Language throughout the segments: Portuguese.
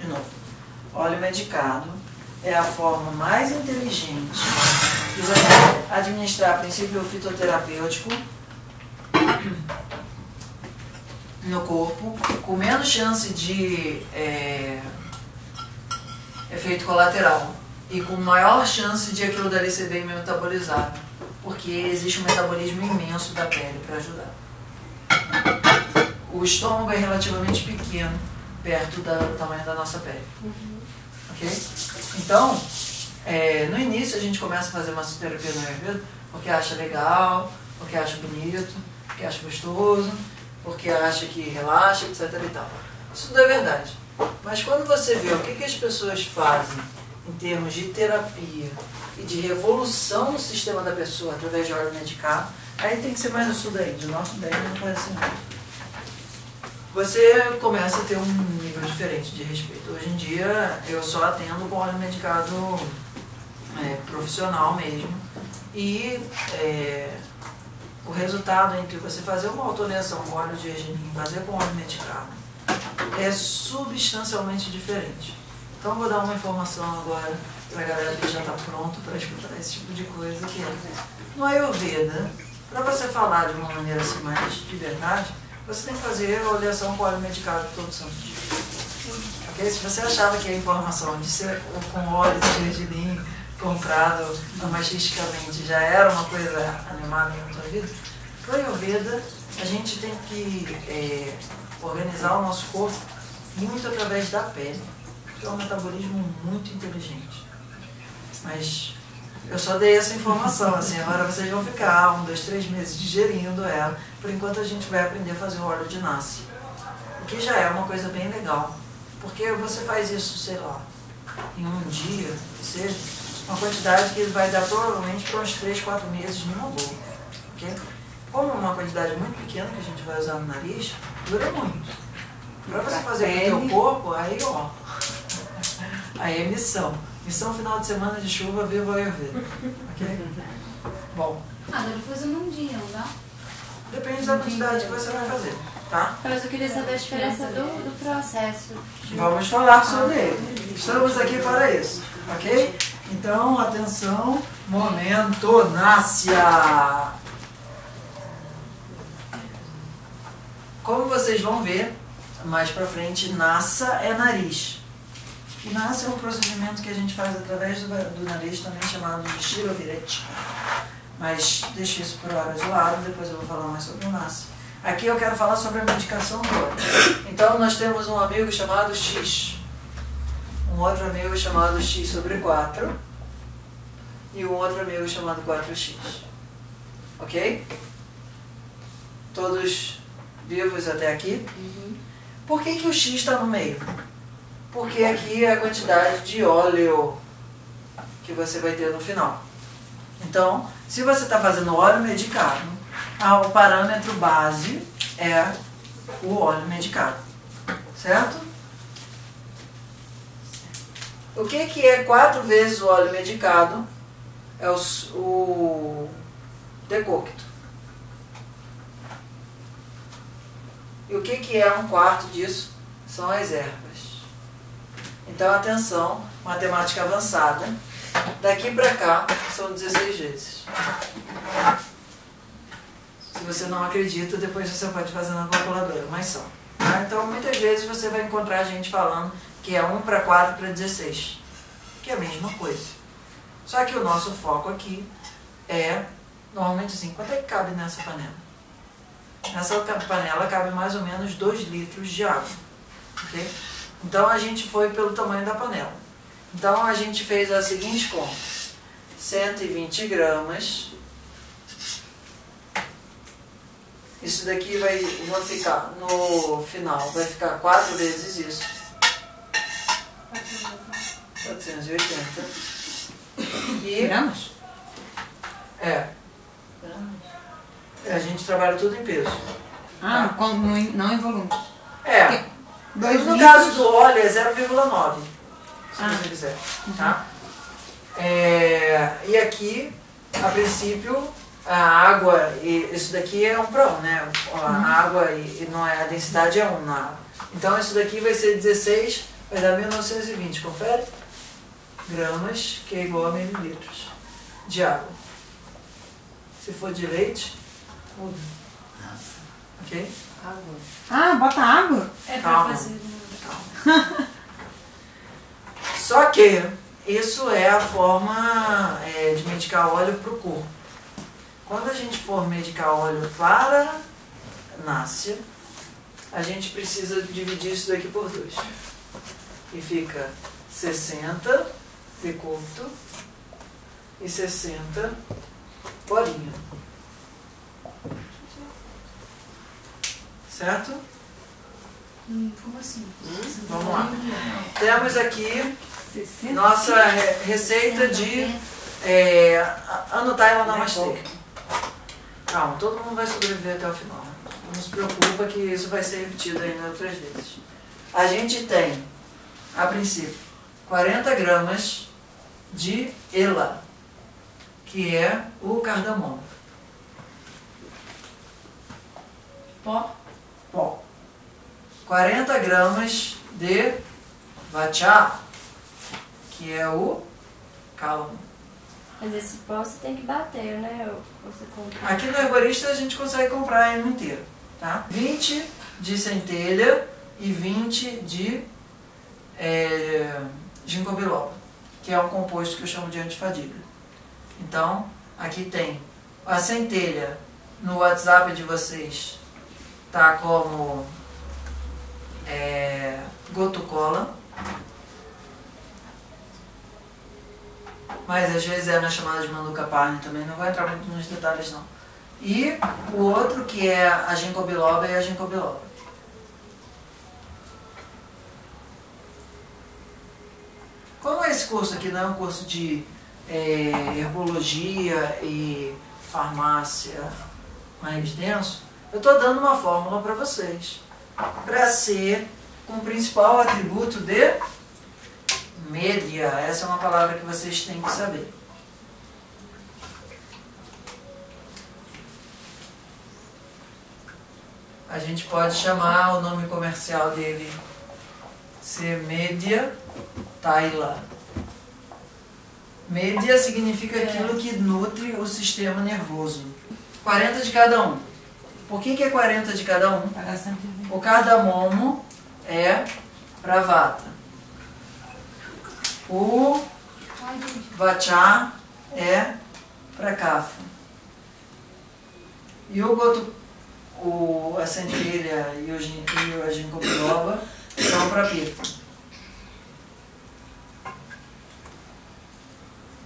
De novo, óleo medicado. É a forma mais inteligente de você administrar princípio fitoterapêutico no corpo, com menos chance de é, efeito colateral e com maior chance de aquilo dali ser bem metabolizado, porque existe um metabolismo imenso da pele para ajudar. O estômago é relativamente pequeno perto do tamanho da nossa pele. Ok? Então, é, no início a gente começa a fazer massoterapia no Ayurveda porque acha legal, porque acha bonito, porque acha gostoso, porque acha que relaxa, etc. E tal. Isso tudo é verdade. Mas quando você vê o que, que as pessoas fazem em termos de terapia e de revolução no sistema da pessoa através de óleo medicado, aí tem que ser mais no sul daí, de norte daí não faz assim não. Você começa a ter um nível diferente de respeito. Hoje em dia eu só atendo com óleo medicado é, profissional mesmo. E é, o resultado entre você fazer uma autoleação com óleo de arginina e fazer com óleo medicado é substancialmente diferente. Então vou dar uma informação agora para a galera que já está pronto para escutar esse tipo de coisa que é. No Ayurveda, para você falar de uma maneira assim mais de verdade, você tem que fazer a oleação com óleo medicado todo santo dia. Okay? Se você achava que a informação de ser com óleo de gergelim comprado machisticamente já era uma coisa animada na sua vida, para Ayurveda a gente tem que é, organizar o nosso corpo muito através da pele que é um metabolismo muito inteligente. Mas eu só dei essa informação, assim, agora vocês vão ficar um, dois, três meses digerindo ela, por enquanto a gente vai aprender a fazer o óleo de nasce. O que já é uma coisa bem legal. Porque você faz isso, sei lá, em um dia, seja, uma quantidade que vai dar provavelmente para uns três, quatro meses numa boa. Okay? Como é uma quantidade muito pequena que a gente vai usar no nariz, dura muito. Para você fazer com o teu corpo, aí ó, Aí é missão. Missão final de semana de chuva, viva eu ver. Ok? Bom. Ah, dá pra fazer num dia, não dá? Depende da quantidade que você vai fazer, tá? Mas eu queria saber a diferença do, do processo. Vamos falar sobre ele. Estamos aqui para isso, ok? Então, atenção, momento, Nácia! Como vocês vão ver, mais pra frente, Nassa é nariz. O NAS é um procedimento que a gente faz através do, do nariz, também chamado de chirovirete. Mas deixa isso por hora de lado, depois eu vou falar mais sobre o NAS. Aqui eu quero falar sobre a medicação do Então nós temos um amigo chamado X, um outro amigo chamado X sobre 4 e um outro amigo chamado 4X. Ok? Todos vivos até aqui? Uhum. Por que, que o X está no meio? porque aqui é a quantidade de óleo que você vai ter no final. Então, se você está fazendo óleo medicado, ah, o parâmetro base é o óleo medicado, certo? O que, que é quatro vezes o óleo medicado? É o, o decocto. E o que, que é um quarto disso? São as ervas. Então, atenção, matemática avançada. Daqui para cá são 16 vezes. Se você não acredita, depois você pode fazer na calculadora, mas são. Tá? Então, muitas vezes você vai encontrar gente falando que é 1 para 4 para 16, que é a mesma coisa. Só que o nosso foco aqui é, normalmente assim, quanto é que cabe nessa panela? Nessa panela cabe mais ou menos 2 litros de água. ok? Então a gente foi pelo tamanho da panela. Então a gente fez a seguinte conta: 120 gramas. Isso daqui vai, vai ficar no final, vai ficar 4 vezes isso. 480. E. Gramas? É. A gente trabalha tudo em peso. Ah, tá? não em volume. É. Dois no caso do óleo é 0,9, se ah. você quiser. Tá? É, e aqui, a princípio, a água, e isso daqui é um prão, né? A uhum. água e, e, não é, a densidade é 1 na água. Então isso daqui vai ser 16 vai dar 1920, confere? Gramas, que é igual a mililitros de água. Se for de leite, muda. Ok? Água. Ah, bota água? É pra Calma. fazer. Calma. Só que isso é a forma é, de medicar óleo para o corpo. Quando a gente for medicar óleo para náusea, a gente precisa dividir isso daqui por dois. E fica 60 decúbito e 60 bolinha. Certo? Hum, como assim? Hum, vamos lá. Temos aqui nossa receita de é, anotar ela na Namastê. Calma, todo mundo vai sobreviver até o final. Não se preocupa que isso vai ser repetido ainda outras vezes. A gente tem, a princípio, 40 gramas de ELA, que é o cardamomo. Pó? Pó. 40 gramas de vachá, que é o cálamo. Mas esse pó você tem que bater, né? Você compra. Aqui no herborista a gente consegue comprar ele inteiro, tá? 20 de centelha e 20 de é, ginkgo biloba, que é um composto que eu chamo de antifadiga. Então, aqui tem a centelha no WhatsApp de vocês, tá como é, gotucola, mas às vezes é na chamada de Manduca Parne também, não vou entrar muito nos detalhes não. E o outro que é a ginkgo biloba e a ginkgo biloba. Como esse curso aqui não é um curso de é, herbologia e farmácia mais denso, eu estou dando uma fórmula para vocês, para ser com o principal atributo de Média, essa é uma palavra que vocês têm que saber. A gente pode chamar o nome comercial dele ser Média Taila. Média significa é. aquilo que nutre o sistema nervoso. 40 de cada um. Por que, que é 40 de cada um? O cardamomo é para vata. O Vachá é para Kafa. E o Goto, o, a centelha e, o, e a ginkgo são para Pita.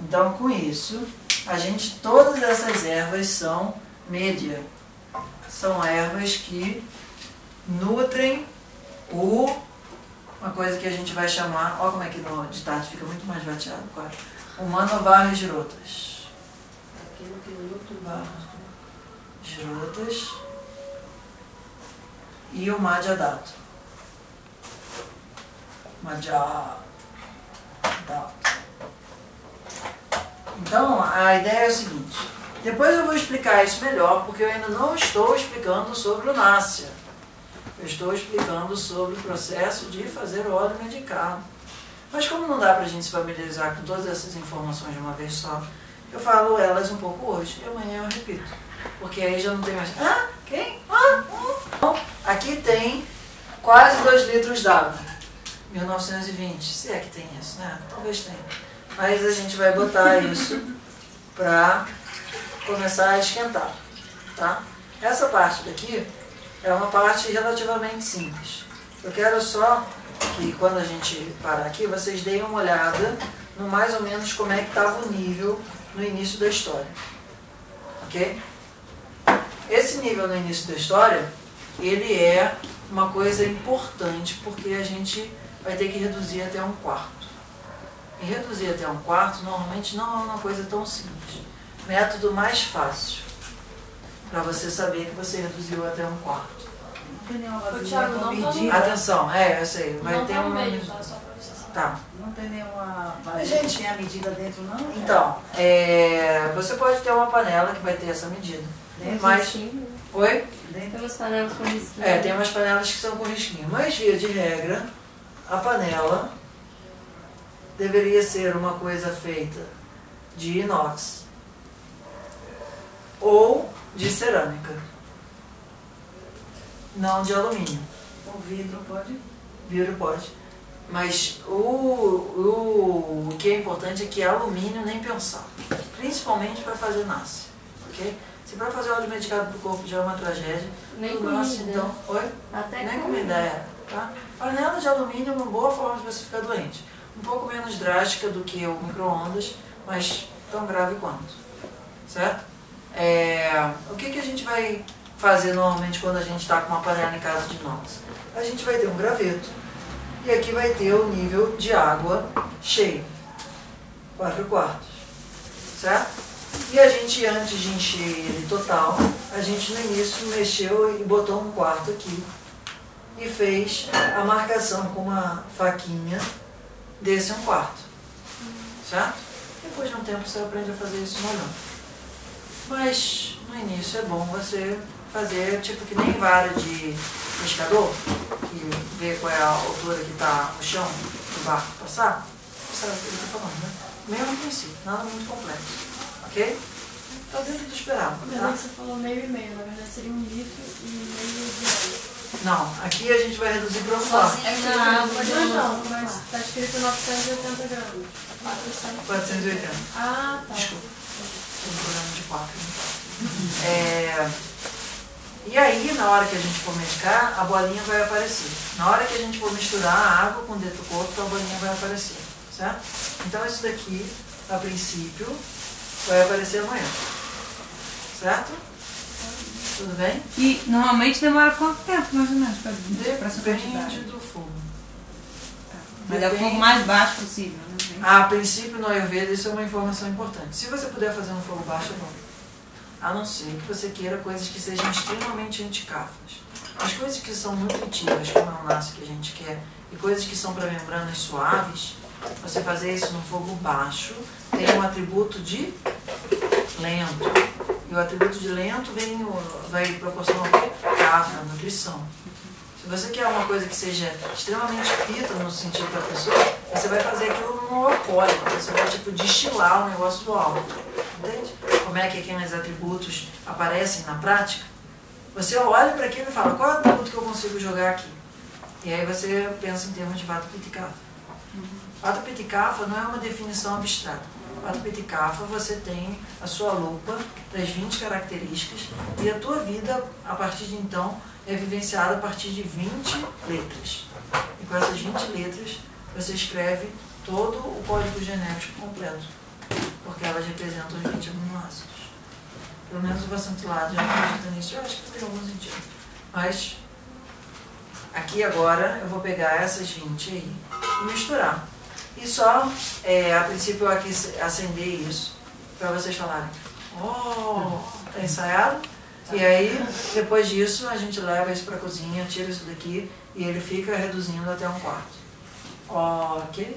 Então, com isso, a gente, todas essas ervas são média. São ervas que nutrem o uma coisa que a gente vai chamar, olha como é que no de tarde fica muito mais bateado, claro. O manovar girotas. Aquilo que luto barros girotas e o madjadato. Madjadato. Então, a ideia é o seguinte. Depois eu vou explicar isso melhor, porque eu ainda não estou explicando sobre o Nácia eu estou explicando sobre o processo de fazer o óleo medicado. Mas como não dá para a gente se familiarizar com todas essas informações de uma vez só, eu falo elas um pouco hoje e amanhã eu repito. Porque aí já não tem mais. Ah, quem? Ah, hum. Bom, aqui tem quase 2 litros d'água. 1920, se é que tem isso, né? Talvez tenha. Mas a gente vai botar isso para começar a esquentar, tá? Essa parte daqui é uma parte relativamente simples. Eu quero só que quando a gente parar aqui, vocês deem uma olhada no mais ou menos como é que estava o nível no início da história. Ok? Esse nível no início da história, ele é uma coisa importante porque a gente vai ter que reduzir até um quarto. E reduzir até um quarto normalmente não é uma coisa tão simples. Método mais fácil para você saber que você reduziu até um quarto. Ô, Thiago, não medida. Atenção, é, eu sei. Vai não ter tá uma. Meio, tá? Só pra você saber. Tá. Não tem nenhuma. Mas, gente, tem a medida dentro, não? Então, é, você pode ter uma panela que vai ter essa medida. Dentro mas. Oi? Tem umas panelas com risquinho. É, tem umas panelas que são com risquinho. Mas, via de regra, a panela deveria ser uma coisa feita de inox ou de cerâmica, não de alumínio. O vidro pode? Vidro pode. Mas o, o, o que é importante é que alumínio nem pensar. Principalmente para fazer nasce. Ok? Se para fazer óleo medicado do corpo já é uma tragédia, Nem o comida. nasce, então. Oi? Até Nem comida. comida é. Tá? Panela de alumínio é uma boa forma de você ficar doente. Um pouco menos drástica do que o micro-ondas, mas tão grave quanto. Certo? É, o que, que a gente vai fazer normalmente quando a gente está com uma panela em casa de inox? A gente vai ter um graveto e aqui vai ter o nível de água cheio. 4 quartos. Certo? E a gente, antes de encher ele total, a gente no início mexeu e botou um quarto aqui e fez a marcação com uma faquinha desse um quarto. Certo? Depois de um tempo você aprende a fazer isso molhando. Mas no início é bom você fazer tipo que nem vara de pescador, que vê qual é a altura que está no chão do barco passar. Você sabe o que ele está falando, né? Mesmo princípio, nada muito complexo. Ok? Tá dentro do esperado, Mas tá? aí você falou meio e meio, na verdade seria um litro e meio de água. Não, aqui a gente vai reduzir para um quarto. É que mas de não, novo. mas tá escrito 980 gramas. 480. Ah, tá. Desculpa. De 4. É, e aí, na hora que a gente for medicar, a bolinha vai aparecer. Na hora que a gente for misturar a água com dentro do corpo, a bolinha vai aparecer. Certo? Então, isso daqui, a princípio, vai aparecer amanhã. Certo? Tudo bem? E normalmente demora quanto tempo, mais ou menos, pra essa Depende quantidade? do fogo. Mas é o Depende. fogo mais baixo possível, né? A princípio, no Ayurveda, isso é uma informação importante. Se você puder fazer no fogo baixo, é bom. A não ser que você queira coisas que sejam extremamente anticáfilas. As coisas que são nutritivas, como é o laço que a gente quer, e coisas que são para membranas suaves, você fazer isso no fogo baixo tem um atributo de lento. E o atributo de lento vem, vai proporcionar o quê? Cafra, nutrição. Se você quer uma coisa que seja extremamente pita no sentido da pessoa, você vai fazer aquilo no alcoólico. Você vai, tipo, destilar o negócio do álcool. Entende? Como é que aqueles atributos aparecem na prática? Você olha para aquilo e fala, qual é o atributo que eu consigo jogar aqui? E aí você pensa em termos de Vata Pitikafa. Vata Pitikafa não é uma definição abstrata. Vata Pitikafa você tem a sua lupa das 20 características e a tua vida, a partir de então, é vivenciada a partir de 20 letras. E com essas 20 letras, você escreve todo o código genético completo, porque elas representam os 20 aminoácidos. Pelo menos o Vacentilado já acredita nisso, eu acho que tem algum sentido. Mas, aqui agora, eu vou pegar essas 20 aí e misturar. E só, é, a princípio, eu aquece- acender isso, para vocês falarem, oh, tá ensaiado? E aí, depois disso, a gente leva isso para a cozinha, tira isso daqui e ele fica reduzindo até um quarto. Ok?